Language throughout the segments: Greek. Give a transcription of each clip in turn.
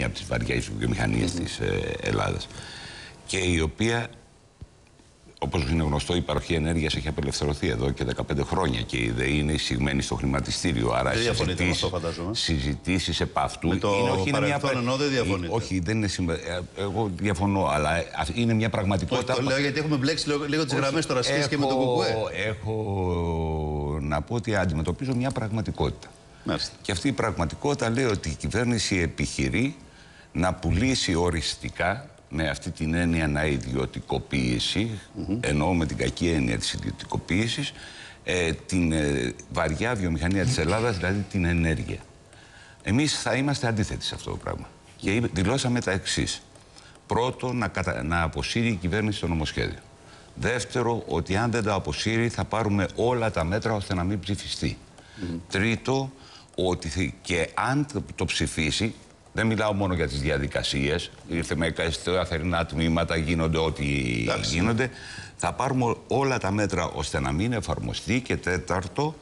μία από τις βαριές βιομηχανίες της ε, Ελλάδας και η οποία Όπως είναι γνωστό, η παροχή ενέργειας έχει απελευθερωθεί εδώ και 15 χρόνια και η ΔΕΗ είναι εισηγμένη στο χρηματιστήριο. Άρα δεν διαφωνείτε με αυτό, φαντάζομαι. Συζητήσεις επ' αυτού. Με το είναι, όχι, παρελθόν εννοώ δεν διαφωνείτε. Όχι, δεν είναι συμμα... Ε, εγώ διαφωνώ, αλλά είναι μια πραγματικότητα. Όχι, το λέω γιατί έχουμε μπλέξει λίγο, λίγο τις γραμμές τώρα σχέση και με τον Κουκουέ. Έχω να πω ότι αντιμετωπίζω μια πραγματικότητα. Μάλιστα. Και αυτή η πραγματικότητα λέει ότι η κυβέρνηση επιχειρεί να πουλήσει οριστικά με αυτή την έννοια να ιδιωτικοποιήσει, mm εννοώ με την κακή έννοια της ιδιωτικοποίησης, ε, την ε, βαριά βιομηχανία της Ελλάδας, δηλαδή την ενέργεια. Εμείς θα είμαστε αντίθετοι σε αυτό το πράγμα. Και δηλώσαμε τα εξής. Πρώτο, να, κατα... να αποσύρει η κυβέρνηση το νομοσχέδιο. Δεύτερο, ότι αν δεν το αποσύρει θα πάρουμε όλα τα μέτρα ώστε να μην ψηφιστεί. Τρίτο, ότι και αν το ψηφίσει, δεν μιλάω μόνο για τις διαδικασίες, ήρθε με καθαρινά τμήματα, γίνονται ό,τι γίνονται. Θα πάρουμε όλα τα μέτρα ώστε να μην εφαρμοστεί και τέταρτο,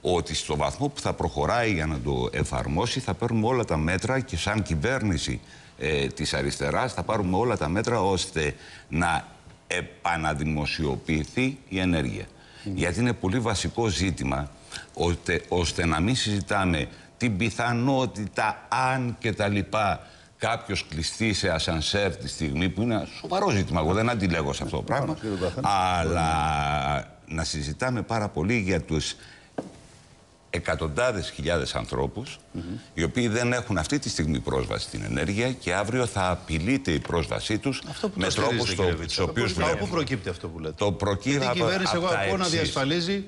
ότι στο βαθμό που θα προχωράει για να το εφαρμόσει θα παίρνουμε όλα τα μέτρα και σαν κυβέρνηση ε, της αριστεράς θα πάρουμε όλα τα μέτρα ώστε να επαναδημοσιοποιηθεί η ενέργεια. Γιατί είναι πολύ βασικό ζήτημα ώστε, ώστε να μην συζητάμε την πιθανότητα αν και τα λοιπά κάποιος κλειστεί σε ασανσέρ τη στιγμή που είναι σοβαρό ζήτημα. Εγώ δεν αντιλέγω σε αυτό το πράγμα. Αλλά να συζητάμε πάρα πολύ για τους εκατοντάδες χιλιάδες ανθρώπους οι οποίοι δεν έχουν αυτή τη στιγμή πρόσβαση στην ενέργεια και αύριο θα απειλείται η πρόσβασή τους με τρόπους στους οποίους βλέπουμε. Πού προκύπτει αυτό που λέτε. Το προκύπτει Γιατί η κυβέρνηση εγώ ακούω να διασφαλίζει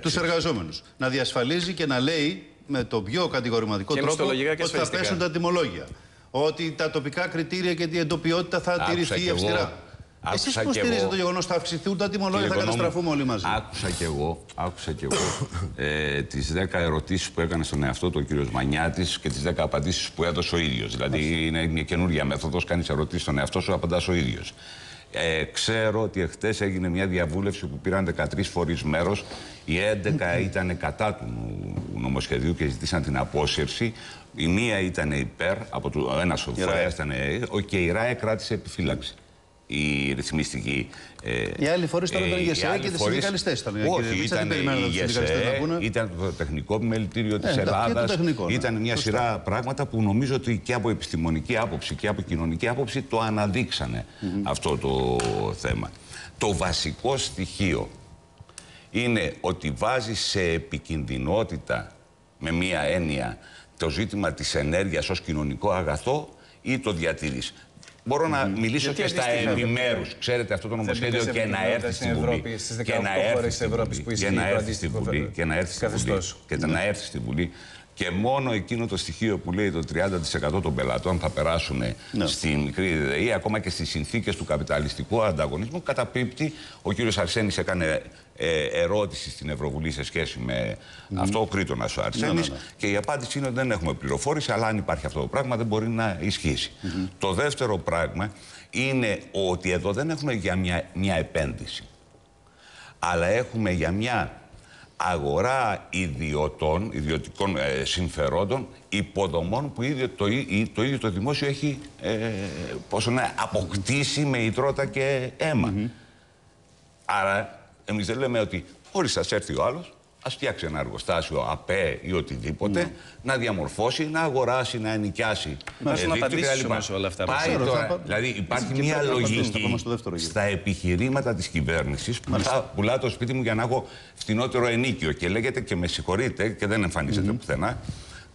τους εργαζόμενους. Να διασφαλίζει και να λέει με τον πιο κατηγορηματικό τρόπο ότι θα πέσουν τα τιμολόγια. Ότι τα τοπικά κριτήρια και την εντοπιότητα θα τηρηθεί αυστηρά. Εσείς πώς στηρίζετε το γεγονός ότι θα αυξηθούν τα τιμολόγια, θα καταστραφούμε όλοι μαζί; Άκουσα κι εγώ, άκουσα κι εγώ ε, τις 10 ερωτήσεις που έκανε στον εαυτό του ο κύριος Μανιάτης και τις 10 απαντήσεις που έδωσε ο ίδιος. Δηλαδή είναι μια καινούργια μέθοδος, κάνεις ερωτήσεις στον εαυτό σου, απαντάς ο ίδιος. Ε, ξέρω ότι χτε έγινε μια διαβούλευση που πήραν 13 φορείς μέρος. Οι 11 ήταν κατά του νομοσχεδίου και ζητήσαν την απόσυρση. Η μία ήταν υπέρ, από το ένας φορέας ήταν. Και η ΡΑΕ κράτησε επιφύλαξη η ρυθμιστική. Ε, οι άλλοι φορείς τώρα ήταν η ΓΕΣΕ και οι συνδικαλιστές ήταν. Όχι, ήταν η ΓΕΣΕ, ήταν το τεχνικό μελητήριο της Ελλάδας. Ήταν μια ναι, σειρά πράγματα που νομίζω ότι και από επιστημονική άποψη και από κοινωνική άποψη το αναδείξανε αυτό το θέμα. Το βασικό στοιχείο είναι ότι βάζει σε επικινδυνότητα με μία έννοια το ζήτημα της ενέργειας ως κοινωνικό αγαθό ή το διατηρείς. Μπορώ να μιλήσω και στα επιμέρους. Ξέρετε αυτό το νομοσχέδιο και να έρθει στην Βουλή. Και να έρθει στην Βουλή. Και να έρθει στην Βουλή. Και να έρθει στη Βουλή. Και μόνο εκείνο το στοιχείο που λέει το 30% των πελατών θα περάσουν ναι. στη μικρή ΔΕΗ, ακόμα και στις συνθήκες του καπιταλιστικού ανταγωνισμού, καταπίπτει. Ο κύριος Αρσένης έκανε ε, ερώτηση στην Ευρωβουλή σε σχέση με αυτό ο Κρήτονας ο Αρσένης. Ναι, ναι, και η απάντηση είναι ότι δεν έχουμε πληροφόρηση, αλλά αν υπάρχει αυτό το πράγμα δεν μπορεί να ισχύσει. Το δεύτερο πράγμα είναι ότι εδώ δεν έχουμε για μια, μια επένδυση, αλλά έχουμε για μια αγορά ιδιωτών, ιδιωτικών ε, συμφερόντων, υποδομών που ίδιο, το, το ίδιο το δημόσιο έχει ε, πόσο να αποκτήσει με ιτρώτα και αίμα. Άρα, εμείς δεν λέμε ότι χωρίς σας έρθει ο άλλος, Α φτιάξει ένα εργοστάσιο ΑΠΕ ή οτιδήποτε, ναι. να διαμορφώσει, να αγοράσει, να ενοικιάσει. Μα να απαντήσουμε σε όλα αυτά. Πάει τώρα, δηλαδή υπάρχει μια λογική στα επιχειρήματα της κυβέρνησης που θα πουλά το σπίτι μου για να έχω φθηνότερο ενίκιο. Και λέγεται και με συγχωρείτε και δεν εμφανίζεται πουθενά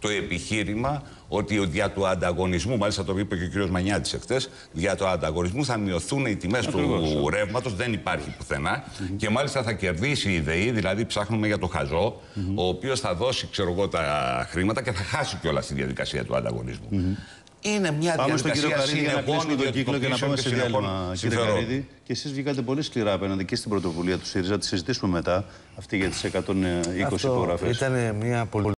το επιχείρημα ότι δια του ανταγωνισμού, μάλιστα το είπε και ο κ. Μανιάτης εχθές, δια του ανταγωνισμού θα μειωθούν οι τιμές του ρεύματος, δεν υπάρχει πουθενά. Και μάλιστα θα κερδίσει η ΔΕΗ, δηλαδή ψάχνουμε για το χαζό, ο οποίος θα δώσει ξέρω εγώ, τα χρήματα και θα χάσει κιόλας τη διαδικασία του ανταγωνισμού. Είναι μια πάμε διαδικασία συνεχόμενη τον κύκλο και να πάμε σε διάλειμμα, κύριε Καρίδη. Και εσείς βγήκατε πολύ σκληρά απέναντι και στην πρωτοβουλία του ΣΥΡΙΖΑ. Τη συζητήσουμε μετά αυτή για τις 120 υπογραφές. Ήταν μια πολύ